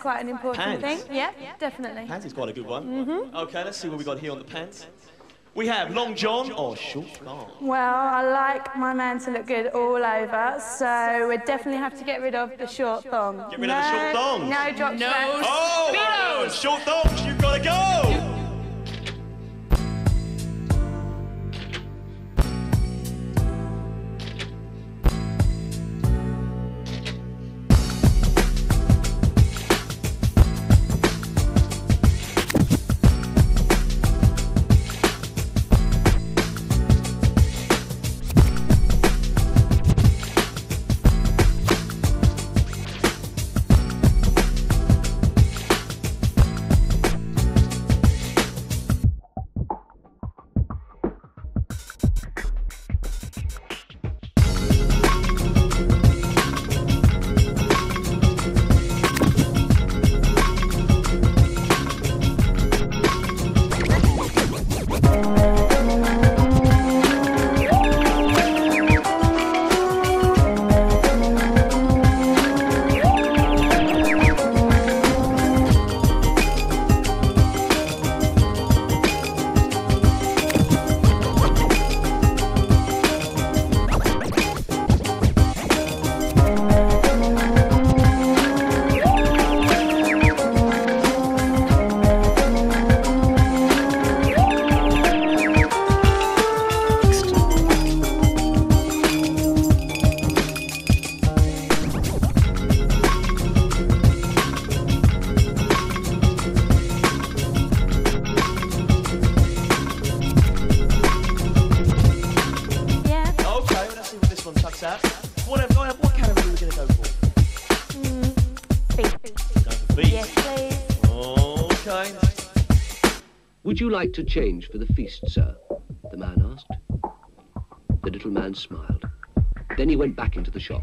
quite an important Pants? thing. Yeah, definitely. Pants is quite a good one. Mm-hmm. Okay, let's see what we got here on the pants. We have Long John or Short Thong. Well, I like my man to look good all over, so we definitely have to get rid of the short thong. Get rid of no, the short thongs? No drop No straps. Oh! Short thongs, you've got to go! Would you like to change for the feast, sir? The man asked. The little man smiled. Then he went back into the shop.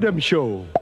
The Show.